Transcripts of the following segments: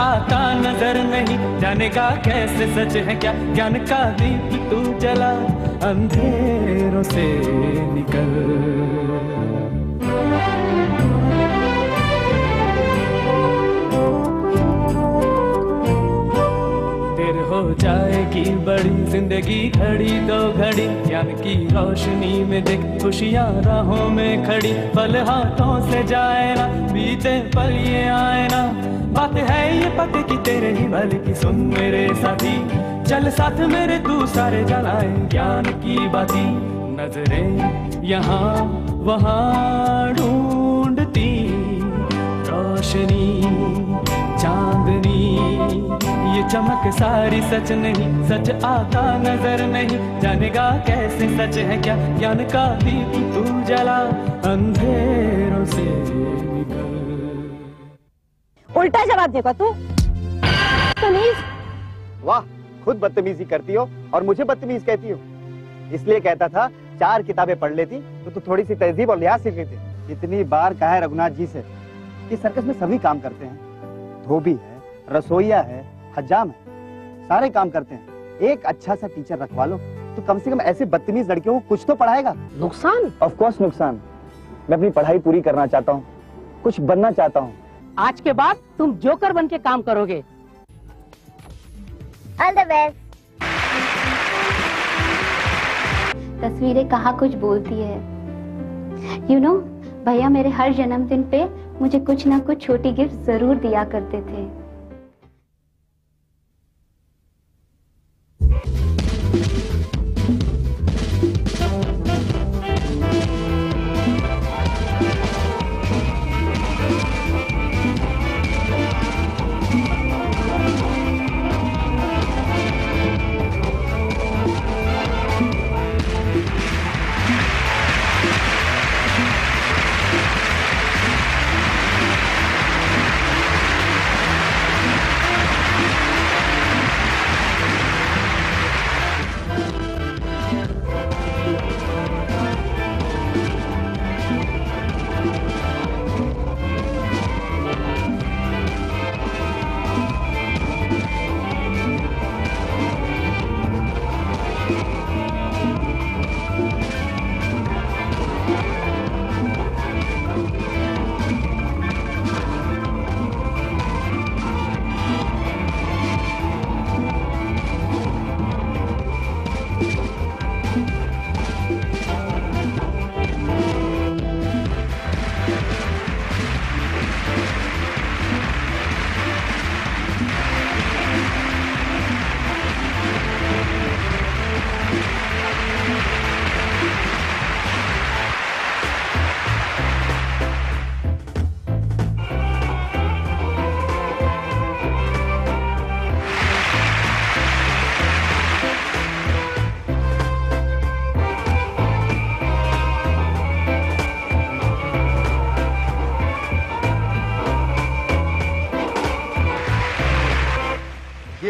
आता नज़र नहीं। जाने का कैसे सच है क्या? ज्ञान का दीप तू जला, अंधेरों से निकल। हो जाएगी बड़ी, ज़िंदगी घड़ी दो घड़ी। ज्ञान की रोशनी में देख, खुशियाँ राहों में खड़ी। पल हाथों से जाए ना, बीते पल ये आए ना। बात है ये पते की तेरे ही बल की। सुन मेरे साथी, चल साथ मेरे तू सारे जलाए। ज्ञान की बाती, नज़रें यहाँ वहाँ ढूंढती। रोशनी, चांदनी, ये चमक सारी सच नहीं, सच आता नज़र नहीं। जानेगा कैसे सच है क्या, ज्ञान का दीप तू जला अंधेरों से। उल्टा जवाब देगा तू। तमीज। वाह खुद बदतमीजी करती हो और मुझे बदतमीज कहती हो। इसलिए कहता था चार किताबें पढ़ लेती तो तू थोड़ी सी तहजीब और लिहाज सीख लेती। इतनी बार कहा है रघुनाथ जी से कि सर्कस में सभी काम करते हैं। धोबी है रसोईया है हजाम है सारे काम करते हैं। एक अच्छा सा टीचर रखवा लो तो कम से कम ऐसे बदतमीज लड़कियों को कुछ तो पढ़ाएगा। नुकसान? ऑफ़ कोर्स नुकसान। मैं अपनी पढ़ाई पूरी करना चाहता हूँ कुछ बनना चाहता हूँ। आज के बाद तुम जोकर बन के काम करोगे। ऑल द बेस्ट तस्वीरें कहा कुछ बोलती है? यू you नो know, भैया मेरे हर जन्मदिन पे मुझे कुछ ना कुछ छोटी गिफ्ट ज़रूर दिया करते थे।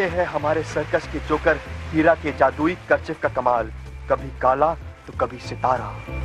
है हमारे सर्कस के जोकर, हीरा के जादुई करचिफ का कमाल। कभी काला तो कभी सितारा।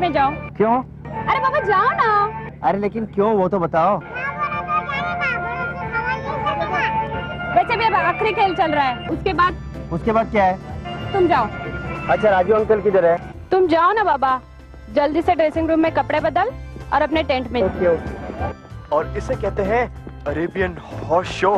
टेंट में जाओ क्यों? अरे पापा जाओ ना। अरे लेकिन क्यों वो तो बताओ। वैसे भी अब आखिरी खेल चल रहा है। उसके बाद उसके बाद क्या है? तुम जाओ। अच्छा राजू अंकल किधर है? तुम जाओ ना बाबा। जल्दी से ड्रेसिंग रूम में कपड़े बदल और अपने टेंट में। Okay okay. और इसे कहते हैं अरेबियन हॉर्स शो।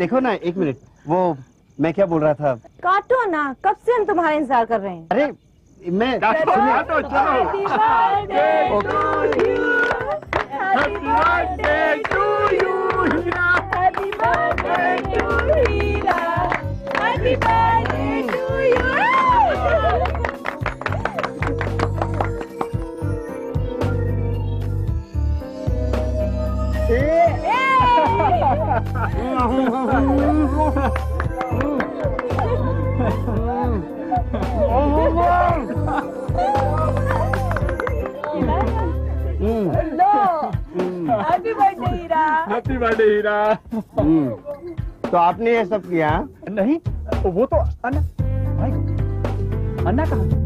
देखो ना एक मिनट। वो मैं क्या बोल रहा था? काटो ना कब से हम तुम्हारा इंतज़ार कर रहे हैं? अरे मैं सुनिए बर्थडे हीरा हम्म, तो आपने ये सब किया हाँ? नहीं वो तो अन्ना भाई अन्ना कहाँ है?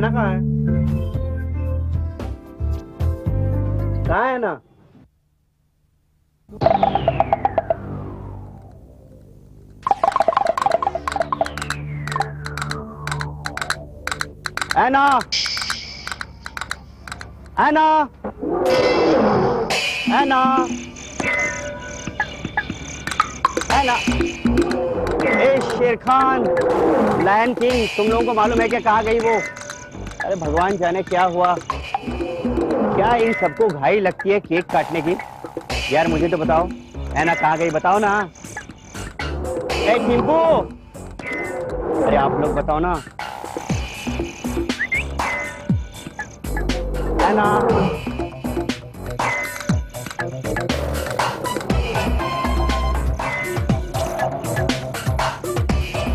ना कहाँ है? कहाँ है ना है ना है ना है ना है ना ए शेर खान लायन किंग तुम लोगों को मालूम है क्या कहा गई वो? अरे, भगवान जाने क्या हुआ? क्या इन सबको घाई लगती है केक काटने की? यार, मुझे तो बताओ। है ना कहा गई? बताओ ना। ए अरे, आप लोग बताओ ना। ano.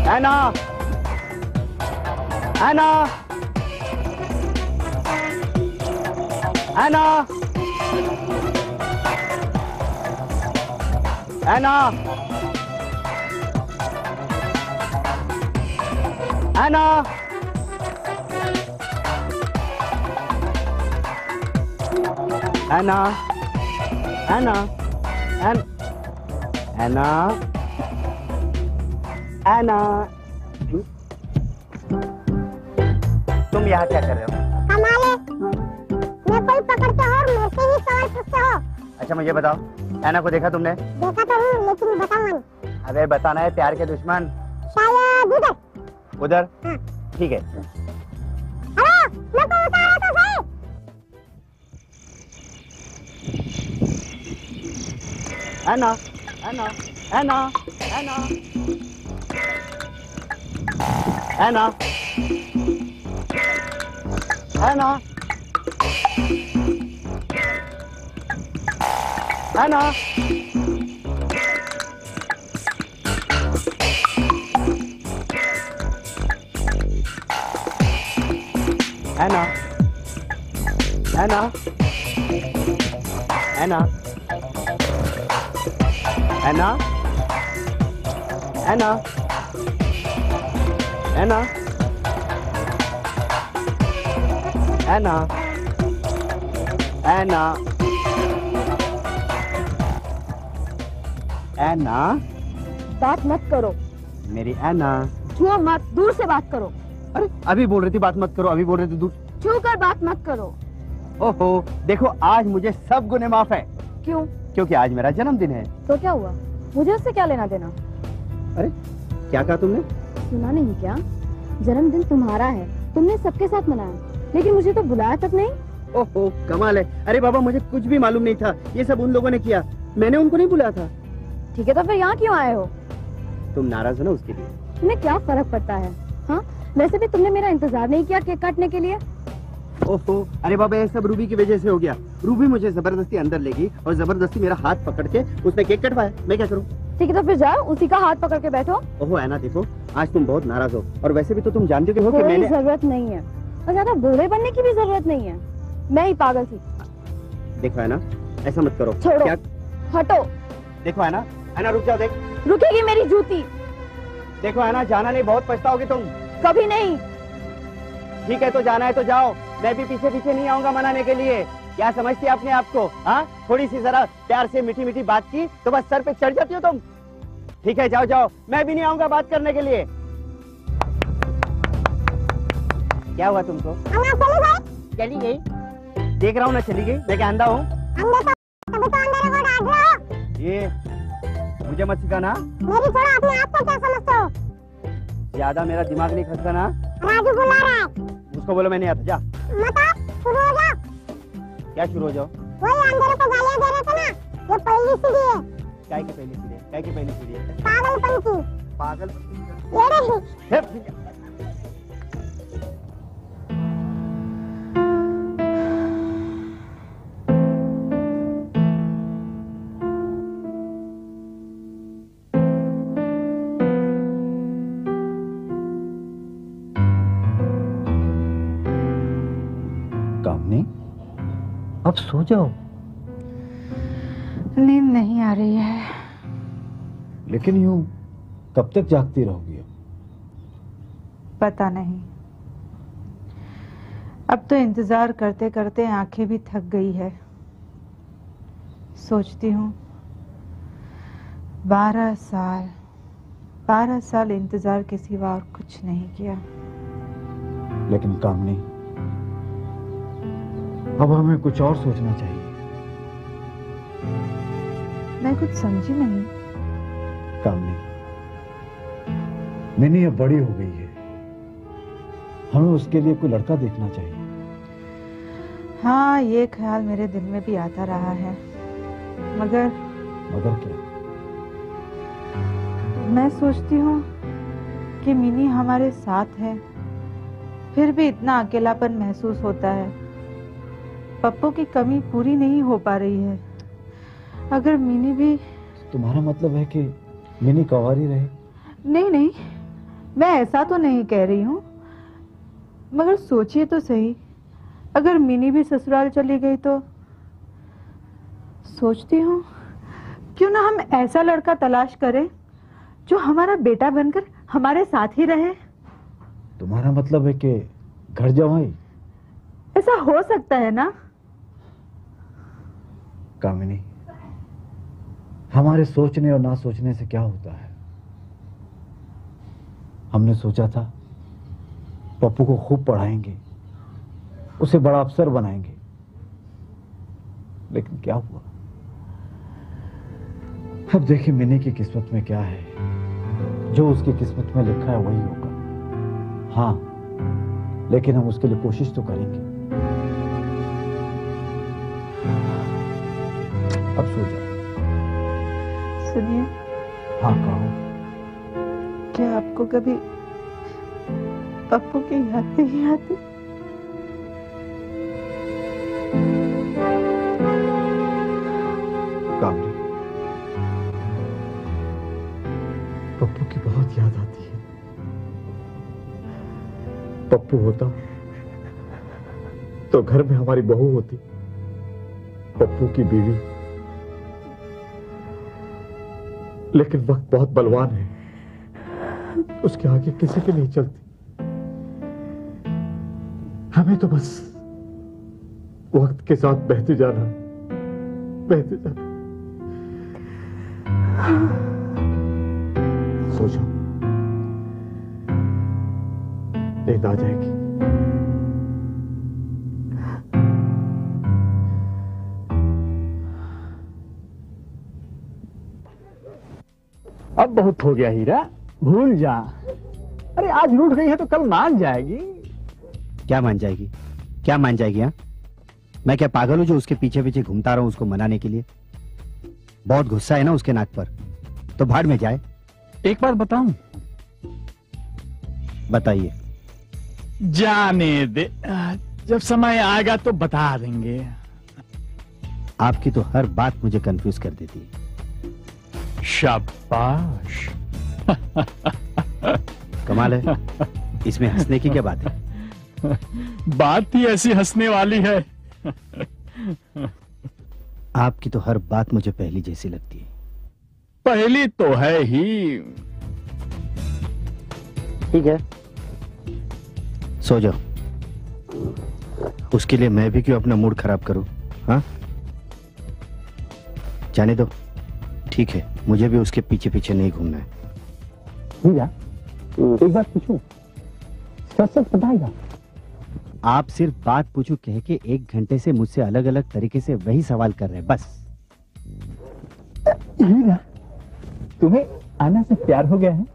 Ano? Ano? Ano? Ano? Ano? है ना है एना एना तुम यहाँ क्या कर रहे हो? कमाले मैं कोई पकड़ते हो और मेरे से ही सवाल पूछते हो। अच्छा मुझे बताओ। एना को देखा तुमने? देखा तो हूँ लेकिन नहीं। अबे बताना है प्यार के दुश्मन। शायद उधर। उधर? हाँ। ठीक है। एना एना एना एना एना एना एना एना एना एना Anna? Anna? Anna? Anna? Anna? Anna? बात मत करो मेरी एना छुओ मत दूर से बात करो अरे अभी बोल रही थी बात मत करो अभी बोल रही थी दूर छू कर बात मत करो ओहो देखो आज मुझे सब गुने माफ़ है क्यों क्योंकि आज मेरा जन्मदिन है। तो क्या हुआ? मुझे उससे क्या लेना देना? अरे क्या कहा तुमने? सुना नहीं क्या? जन्मदिन तुम्हारा है। तुमने सबके साथ मनाया। लेकिन मुझे तो बुलाया तक नहीं? ओहो कमाल है। अरे बाबा मुझे कुछ भी मालूम नहीं था। ये सब उन लोगों ने किया। मैंने उनको नहीं बुलाया था। ठीक है तो फिर यहाँ क्यों आए हो? तुम नाराज़ हो ना उसके लिए। तुम्हें क्या फ़र्क पड़ता है? हाँ? वैसे भी तुमने मेरा इंतज़ार नहीं किया केक काटने के लिए? ओहो अरे बाबा ये सब रूबी की वजह से हो गया। रूबी मुझे ज़बरदस्ती अंदर लेगी और ज़बरदस्ती मेरा हाथ पकड़ के उसने केक कटवाया। मैं क्या करूँ? ठीक है तो फिर जाओ उसी का हाथ पकड़ के बैठो। ओहो ऐना देखो आज तुम बहुत नाराज़ हो। और वैसे भी तो तुम जानते हो कि मैंने ज़रूरत नहीं है। और ज़्यादा बूढ़े बनने की भी ज़रूरत नहीं है। मैं ही पागल थी। देखो है ना ऐसा मत करो। छोड़ो। क्या हटो। देखो है ना है ना रुक जाओ देख। रुकेगी मेरी जूती। देखो है ना जाना नहीं बहुत पछताओगी तुम। कभी नहीं। ठीक है तो जाना है तो जाओ। मैं भी पीछे पीछे नहीं आऊँगा मनाने के लिए। क्या समझती है अपने आप को? हाँ? थोड़ी सी जरा प्यार से मीठी मीठी बात की तो बस सर पे चढ़ जाती हो तुम। ठीक है जाओ जाओ। मैं भी नहीं आऊँगा बात करने के लिए। क्या हुआ तुमको? चली गई। देख रहा हूँ ना चली गई। मैं क्या अंधा हूँ? अंदर तो तो ये मुझे मत सिखाना। मेरी छोड़ो अपने आप को क्या समझते हो? ज़्यादा मेरा दिमाग नहीं खसका ना राजू बुला रहा है। उसको बोलो मैं नहीं आता। जा। शुरू हो जाओ क्या शुरू हो जाओ? वही अंधेरे को गालियाँ दे रहे थे ना ये पहली सीढ़ी है। क्या की पहली सीढ़ी है? क्या की पहली सीढ़ी है? पागलपन की। पागल? ये अब सो जाओ। नींद नहीं आ रही है। लेकिन यूँ कब तक जागती रहोगी अब? पता नहीं। अब तो इंतज़ार करते करते आँखें भी थक गई है। सोचती हूँ बारह साल बारह साल इंतज़ार के सिवा और कुछ नहीं किया। लेकिन कामनी अब हमें कुछ और सोचना चाहिए। मैं कुछ समझी नहीं। कामनी मिनी अब बड़ी हो गई है। हमें उसके लिए कोई लड़का देखना चाहिए। हाँ ये ख्याल मेरे दिल में भी आता रहा है। मगर मगर क्या? मैं सोचती हूँ कि मिनी हमारे साथ है। फिर भी इतना अकेलापन महसूस होता है। पप्पू की कमी पूरी नहीं हो पा रही है। अगर मिनी भी तुम्हारा मतलब है कि मिनी कवारी रहे? नहीं नहीं मैं ऐसा तो नहीं कह रही हूँ। मगर सोचिए तो सही अगर मिनी भी ससुराल चली गई तो सोचती हूँ क्यों ना हम ऐसा लड़का तलाश करें जो हमारा बेटा बनकर हमारे साथ ही रहे। तुम्हारा मतलब है कि घर जवाई ऐसा हो सकता है ना? कामिनी हमारे सोचने और ना सोचने से क्या होता है? हमने सोचा था, पप्पू को खूब पढ़ाएँगे, उसे बड़ा अफसर बनाएँगे। लेकिन क्या हुआ? अब देखिए मिनी की किस्मत में क्या है। जो उसकी किस्मत में लिखा है वही होगा। हाँ लेकिन हम उसके लिए कोशिश तो करेंगे। अब सो जाओ। सुनिए। हाँ कहो क्या आपको कभी पप्पू की याद नहीं आती? कामरी पप्पू की बहुत याद आती है। पप्पू होता तो घर में हमारी बहू होती। पप्पू की बीवी लेकिन वक्त बहुत बलवान है। उसके आगे किसी की नहीं चलती। हमें तो बस वक्त के साथ बहते जाना बहते जाना। सोचो, नींद आ जाएगी। अब बहुत हो गया हीरा भूल जा। अरे आज रूठ गई है तो कल मान जाएगी। क्या मान जाएगी? क्या मान जाएगी हाँ? मैं क्या पागल हूँ जो उसके पीछे पीछे घूमता रहा हूँ उसको मनाने के लिए? बहुत गुस्सा है ना उसके नाक पर। तो भाड़ में जाए। एक बात बताऊँ? बताइए। जाने दे। जब समय आएगा तो बता देंगे। आपकी तो हर बात मुझे कंफ्यूज कर देती है। शाबाश। कमाल है। इसमें हंसने की क्या बात है? बात ही ऐसी हंसने वाली है। आपकी तो हर बात मुझे पहली जैसी लगती है। पहली तो है ही। ठीक है। सो जाओ। उसके लिए मैं भी क्यों अपना मूड खराब करूँ हाँ? जाने दो। ठीक है। मुझे भी उसके पीछे पीछे नहीं घूमना है। हीरा एक बात पूछूँ? सच सच बताएगा? आप सिर्फ़ बात पूछू कह के एक घंटे से मुझसे अलग अलग तरीके से वही सवाल कर रहे हैं बस। हीरा तुम्हें आना से प्यार हो गया है?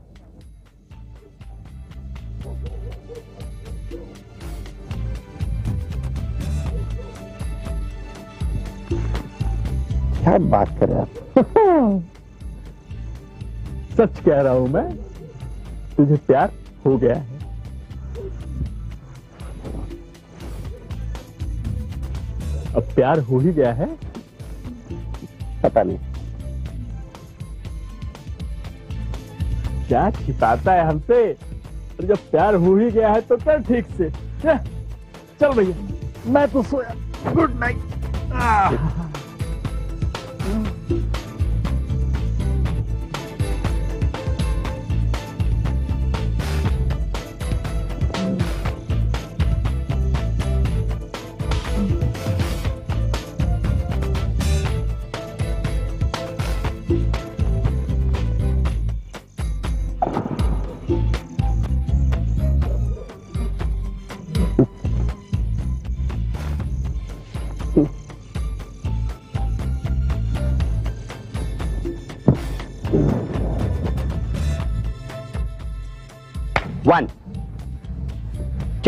क्या बात कर रहे आप? सच कह रहा हूँ मैं तुझे प्यार हो गया है। अब प्यार हो ही गया है। पता नहीं। क्या छिपाता है हमसे? और जब प्यार हो ही गया है तो कर ठीक से? चल भैया मैं तो सोया। गुड नाइट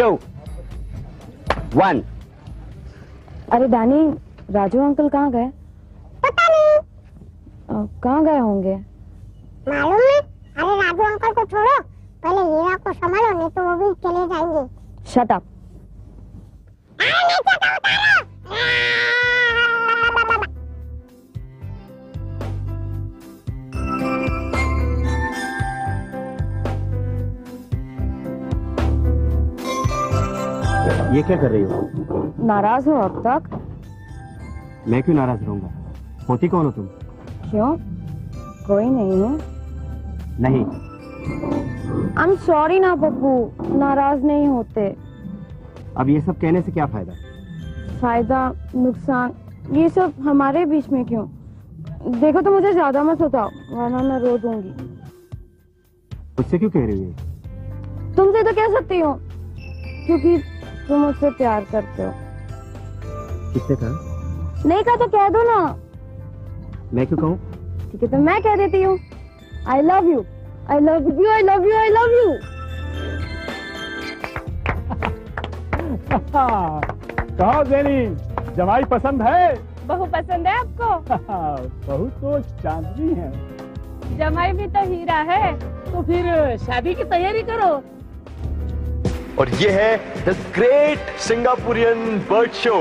टू वन अरे डैनी राजू अंकल कहाँ गए? पता नहीं। कहाँ गए होंगे? मालूम है अरे राजू अंकल को छोड़ो। पहले हीरा को संभालो नहीं तो वो भी चले जाएँगे। शट अप ये क्या कर रही हो? नाराज़ हो अब तक? मैं क्यों नाराज़ रहूँगा? होती कौन हो तुम? क्यों? कोई नहीं हूँ। नहीं। आई एम सॉरी ना पप्पू नाराज़ नहीं होते। अब ये सब कहने से क्या फ़ायदा? फ़ायदा नुकसान ये सब हमारे बीच में क्यों? देखो तो मुझे ज़्यादा मत बताओ वरना मैं रो दूँगी। मुझसे क्यों कह रही है तुमसे तो कह सकती हूँ क्योंकि तुम मुझसे प्यार करते हो। किससे कहा? नहीं कहा तो कह दो ना। मैं क्यों कहूँ? ठीक है तो मैं कह देती हूँ। I love you I love you I love you I love you कहो जेनी जमाई पसंद है? बहु पसंद है आपको? बहुत तो चांदनी है। जमाई भी तो हीरा है। तो फिर शादी की तैयारी करो। और ये है the great Singaporean bird show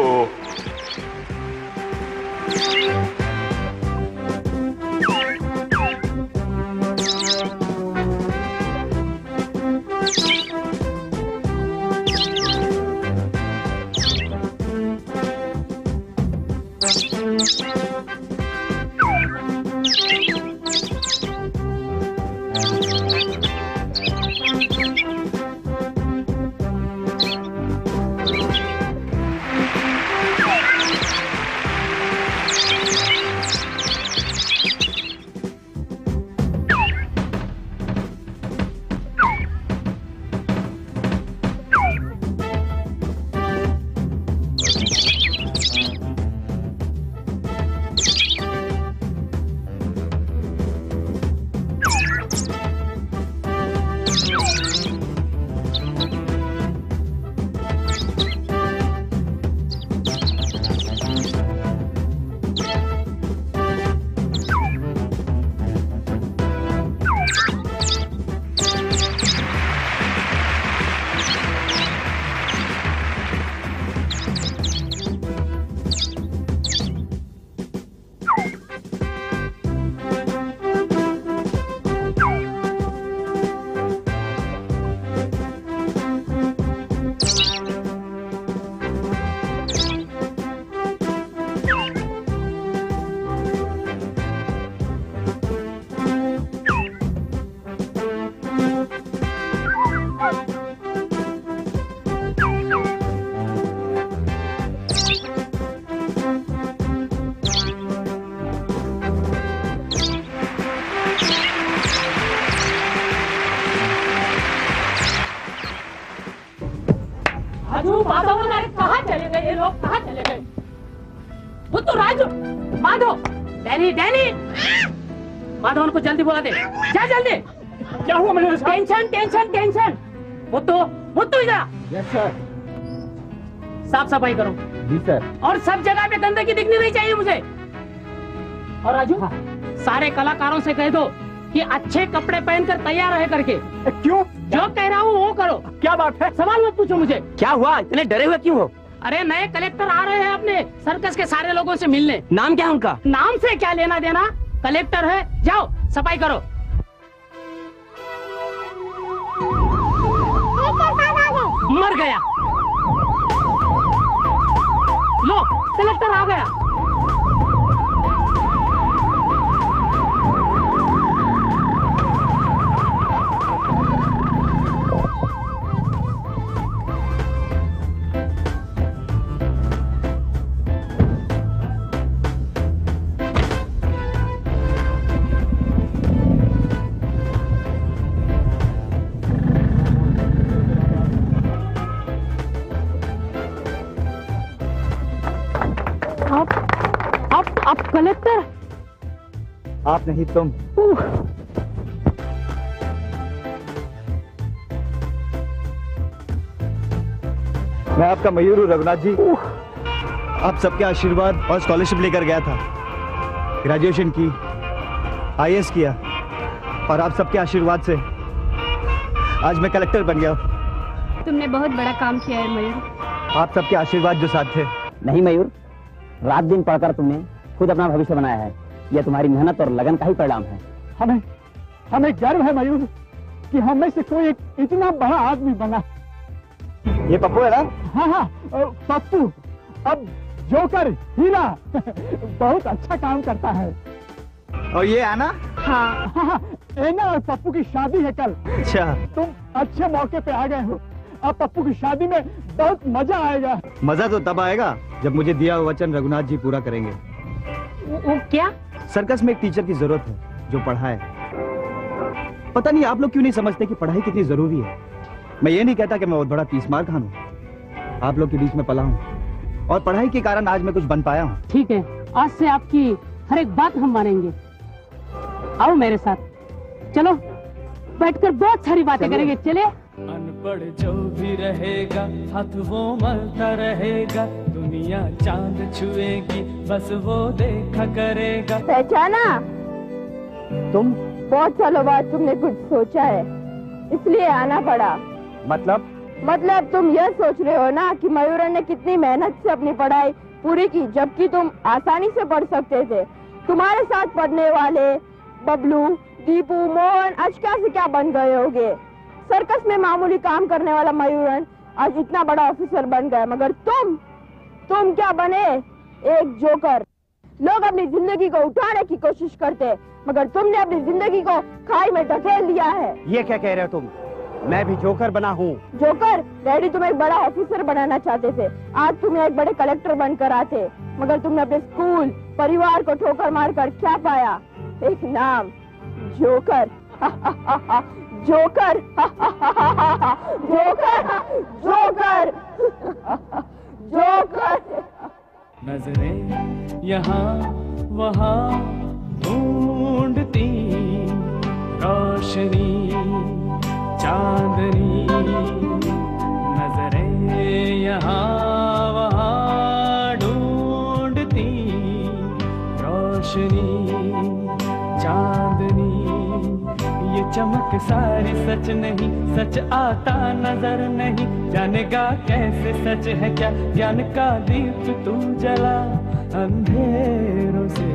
जल्दी बुला दे। जा जल्दी। क्या हुआ मेरे tension tension tension. Muthu Muthu इधर यस सर साफ़ सफ़ाई करो। जी सर और सब जगह पे गंदगी दिखनी नहीं चाहिए मुझे। और राजू? हाँ। सारे कलाकारों से कह दो कि अच्छे कपड़े पहनकर तैयार रहे करके। क्यों? जो कह रहा हूँ वो करो। क्या बात है? सवाल मत पूछो मुझे। क्या हुआ? इतने डरे हुए क्यों हो? अरे नए कलेक्टर आ रहे हैं अपने सर्कस के सारे लोगों से मिलने। नाम क्या है उनका? नाम से क्या लेना देना? कलेक्टर है। जाओ। सफ़ाई करो। मर गया। लो कलेक्टर आ गया। आप नहीं तुम। मैं आपका मयूर हूँ रघुनाथ जी। आप सबके आशीर्वाद और स्कॉलरशिप लेकर गया था। ग्रेजुएशन की आईएएस किया और आप सबके आशीर्वाद से आज मैं कलेक्टर बन गया हूँ। तुमने बहुत बड़ा काम किया है मयूर। आप सबके आशीर्वाद जो साथ थे। नहीं मयूर। रात दिन पढ़कर तुमने खुद अपना भविष्य बनाया है। यह तुम्हारी मेहनत और लगन का ही परिणाम है। हमें हमें गर्व है मयूर कि हमें से कोई एक इतना बड़ा आदमी बना। ये पप्पू है ना? हाँ हाँ पप्पू अब जोकर हीरा बहुत अच्छा काम करता है। और ये आना? हाँ हाँ हाँ, एना और पप्पू की शादी है कल। अच्छा। तुम अच्छे मौके पे आ गए हो। अब पप्पू की शादी में बहुत मज़ा आएगा। मज़ा तो तब आएगा जब मुझे दिया वचन रघुनाथ जी पूरा करेंगे। वो, वो क्या? सर्कस में एक टीचर की ज़रूरत है जो पढ़ाए। पता नहीं आप लोग क्यों नहीं समझते कि पढ़ाई कितनी ज़रूरी है? मैं ये नहीं कहता कि मैं बहुत बड़ा तीस मार खान हूँ आप लोग के बीच में पला हूँ। और पढ़ाई के कारण आज मैं कुछ बन पाया हूँ। ठीक है आज से आपकी हर एक बात हम मानेंगे। आओ मेरे साथ। चलो बैठकर बहुत सारी बातें करेंगे चले। अनपढ़ जो भी रहेगा हाथ वो मलता रहेगा। दुनिया चाँद छुएगी बस वो देखा करेगा। पहचाना? तुम? बहुत सालों बाद तुमने कुछ सोचा है इसलिए आना पड़ा। मतलब? मतलब तुम यह सोच रहे हो ना कि मयूरन ने कितनी मेहनत से अपनी पढ़ाई पूरी की जबकि तुम आसानी से पढ़ सकते थे। तुम्हारे साथ पढ़ने वाले बबलू दीपू मोहन आज क्या से क्या बन गए होगे? सर्कस में मामूली काम करने वाला मयूरन आज इतना बड़ा ऑफिसर बन गया मगर तुम तुम क्या बने? एक जोकर। लोग अपनी ज़िंदगी को उठाने की कोशिश करते मगर तुमने अपनी ज़िंदगी को खाई में ढकेल लिया है। ये क्या कह रहे हो तुम? मैं भी जोकर बना हूँ। जोकर डैडी तुम एक बड़ा ऑफिसर बनाना चाहते थे। आज तुम एक बड़े कलेक्टर बनकर आते मगर तुमने अपने स्कूल परिवार को ठोकर मार कर क्या पाया? एक नाम जोकर। जोकर। जोकर। जोकर। नज़रें यहाँ वहाँ ढूंढती रोशनी चांदनी चमक सारी सच नहीं, सच आता नज़र नहीं। जानेगा कैसे सच है क्या? ज्ञान का दीप तू जला, अंधेरों से